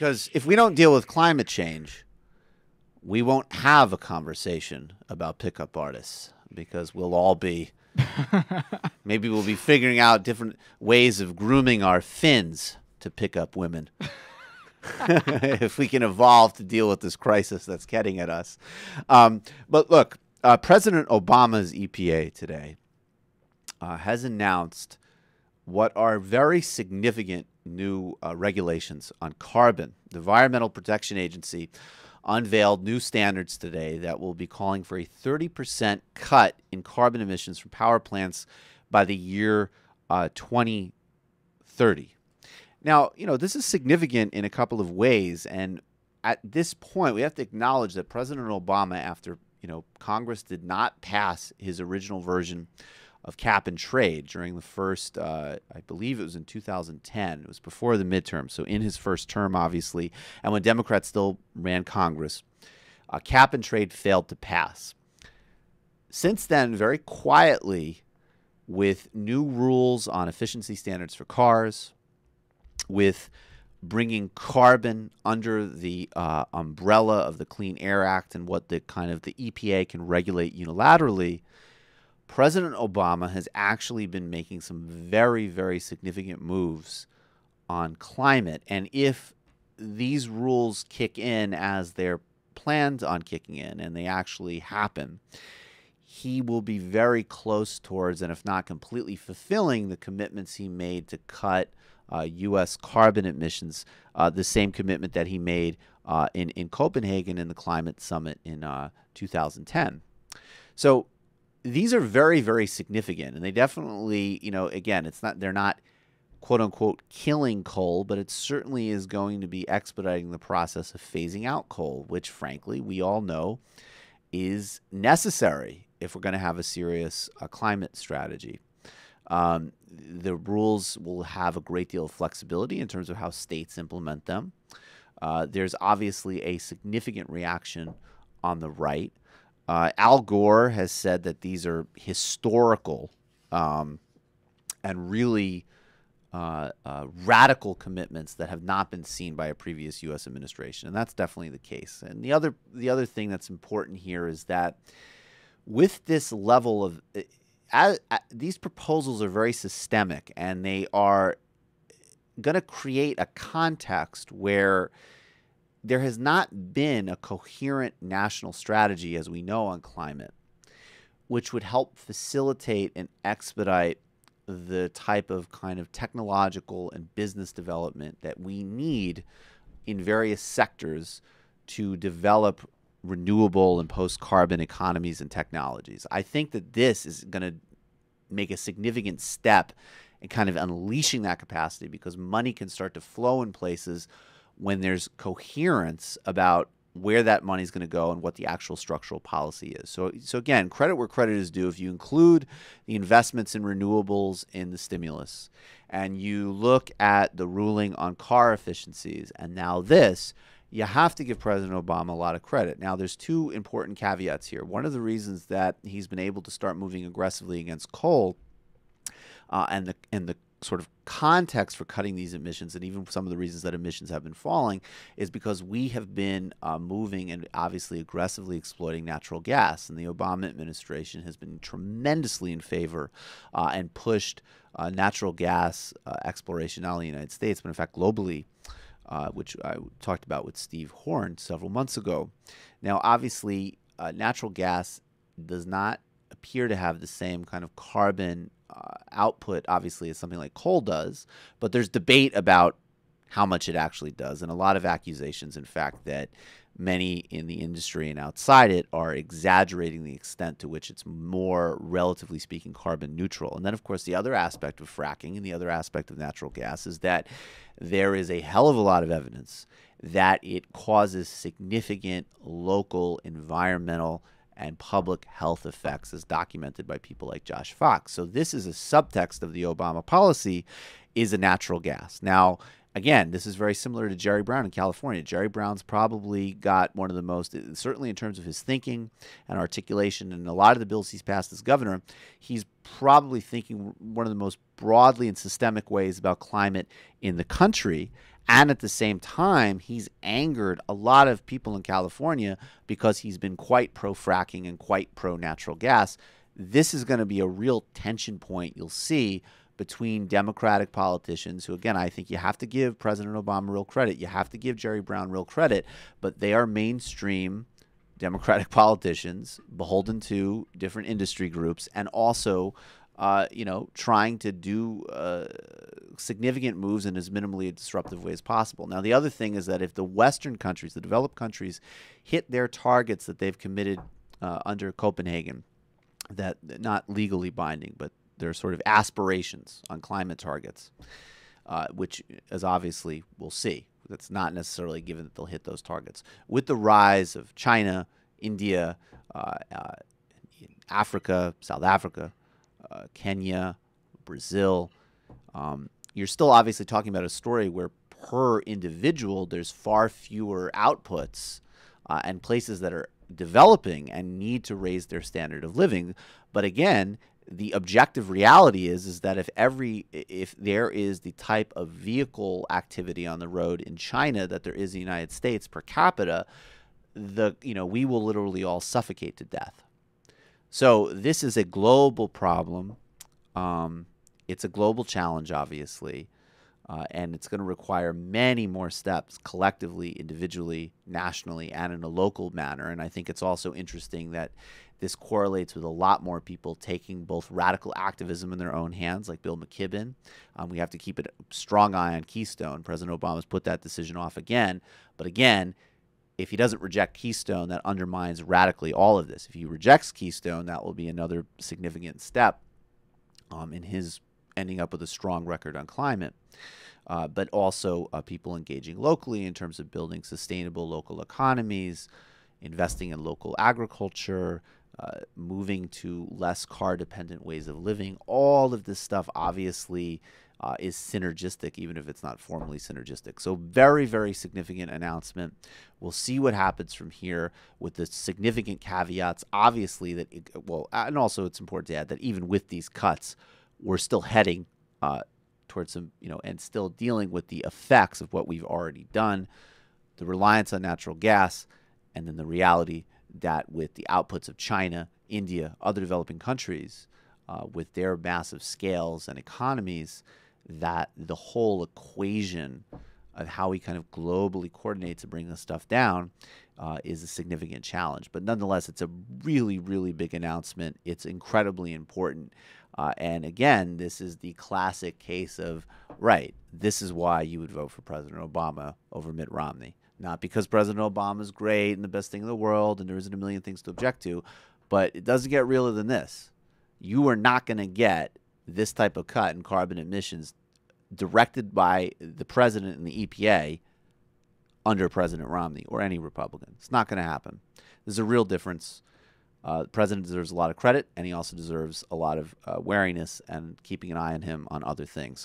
Because if we don't deal with climate change, we won't have a conversation about pickup artists because we'll all be maybe we'll be figuring out different ways of grooming our fins to pick up women. if we can evolve to deal with this crisis that's getting at us. Um, but look, uh, President Obama's EPA today uh, has announced what are very significant new uh, regulations on carbon. The Environmental Protection Agency unveiled new standards today that will be calling for a 30% cut in carbon emissions from power plants by the year uh, 2030. Now, you know, this is significant in a couple of ways. And at this point, we have to acknowledge that President Obama, after, you know, Congress did not pass his original version of cap and trade during the first, uh, I believe it was in 2010. It was before the midterm. So in his first term, obviously, and when Democrats still ran Congress, uh, cap and trade failed to pass. Since then, very quietly, with new rules on efficiency standards for cars, with bringing carbon under the uh, umbrella of the Clean Air Act and what the kind of the EPA can regulate unilaterally, President Obama has actually been making some very, very significant moves on climate. And if these rules kick in as they're planned on kicking in and they actually happen, he will be very close towards, and if not completely fulfilling, the commitments he made to cut uh, U.S. carbon emissions, uh, the same commitment that he made uh, in, in Copenhagen in the climate summit in uh, 2010. So these are very, very significant. And they definitely, you know, again, it's not, they're not quote unquote killing coal, but it certainly is going to be expediting the process of phasing out coal, which frankly, we all know is necessary if we're going to have a serious uh, climate strategy. Um, the rules will have a great deal of flexibility in terms of how states implement them. Uh, there's obviously a significant reaction on the right. Uh, Al Gore has said that these are historical um, and really uh, uh, radical commitments that have not been seen by a previous U.S. administration, and that's definitely the case. And the other the other thing that's important here is that with this level of as, as, these proposals are very systemic and they are going to create a context where there has not been a coherent national strategy, as we know, on climate, which would help facilitate and expedite the type of kind of technological and business development that we need in various sectors to develop renewable and post carbon economies and technologies. I think that this is going to make a significant step in kind of unleashing that capacity because money can start to flow in places when there's coherence about where that money is going to go and what the actual structural policy is. So, so again, credit where credit is due. If you include the investments in renewables in the stimulus, and you look at the ruling on car efficiencies, and now this, you have to give President Obama a lot of credit. Now, there's two important caveats here. One of the reasons that he's been able to start moving aggressively against coal uh, and the and the sort of context for cutting these emissions and even some of the reasons that emissions have been falling is because we have been uh, moving and obviously aggressively exploiting natural gas and the obama administration has been tremendously in favor uh, and pushed uh, natural gas uh, exploration not only in the united states but in fact globally uh, which I talked about with Steve Horn several months ago. Now, obviously, uh, natural gas does not appear to have the same kind of carbon uh, output, obviously, as something like coal does, but there's debate about how much it actually does, and a lot of accusations, in fact, that many in the industry and outside it are exaggerating the extent to which it's more, relatively speaking, carbon neutral. And then, of course, the other aspect of fracking and the other aspect of natural gas is that there is a hell of a lot of evidence that it causes significant local environmental and public health effects as documented by people like Josh Fox. So this is a subtext of the Obama policy is a natural gas. Now, again, this is very similar to Jerry Brown in California. Jerry Brown's probably got one of the most, certainly in terms of his thinking and articulation, and a lot of the bills he's passed as governor, he's probably thinking one of the most broadly and systemic ways about climate in the country. And at the same time, he's angered a lot of people in California because he's been quite pro fracking and quite pro natural gas. This is going to be a real tension point you'll see between Democratic politicians, who, again, I think you have to give President Obama real credit. You have to give Jerry Brown real credit, but they are mainstream Democratic politicians, beholden to different industry groups, and also, uh, you know, trying to do uh, significant moves in as minimally disruptive way as possible. Now, the other thing is that if the Western countries, the developed countries, hit their targets that they've committed uh, under Copenhagen, that not legally binding, but their sort of aspirations on climate targets, uh, which, as obviously we'll see, that's not necessarily given that they'll hit those targets. With the rise of China, India, uh, uh, Africa, South Africa, Kenya, Brazil, um, you're still obviously talking about a story where per individual there's far fewer outputs uh, and places that are developing and need to raise their standard of living. But again, the objective reality is is that if every if there is the type of vehicle activity on the road in China that there is in the United States per capita, the you know we will literally all suffocate to death. So this is a global problem. Um, it's a global challenge, obviously, uh, and it's going to require many more steps collectively, individually, nationally, and in a local manner. And I think it's also interesting that this correlates with a lot more people taking both radical activism in their own hands, like Bill McKibben. Um, we have to keep a strong eye on Keystone. President Obama's put that decision off again. But again, if he doesn't reject Keystone, that undermines radically all of this. If he rejects Keystone, that will be another significant step um, in his ending up with a strong record on climate. Uh, but also uh, people engaging locally in terms of building sustainable local economies, investing in local agriculture, uh, moving to less car dependent ways of living. All of this stuff obviously uh, is synergistic, even if it's not formally synergistic. So, very, very significant announcement. We'll see what happens from here with the significant caveats. Obviously, that, it, well, and also it's important to add that even with these cuts, we're still heading uh, towards some, you know, and still dealing with the effects of what we've already done, the reliance on natural gas, and then the reality that with the outputs of China, India, other developing countries, uh, with their massive scales and economies, that the whole equation of how we kind of globally coordinate to bring this stuff down uh, is a significant challenge. But nonetheless, it's a really, really big announcement. It's incredibly important. Uh, and again, this is the classic case of, right, this is why you would vote for President Obama over Mitt Romney. Not because President Obama is great and the best thing in the world and there isn't a million things to object to, but it doesn't get realer than this. You are not going to get this type of cut in carbon emissions directed by the president and the EPA under President Romney or any Republican. It's not going to happen. There's a real difference. Uh, the president deserves a lot of credit, and he also deserves a lot of uh, wariness and keeping an eye on him on other things.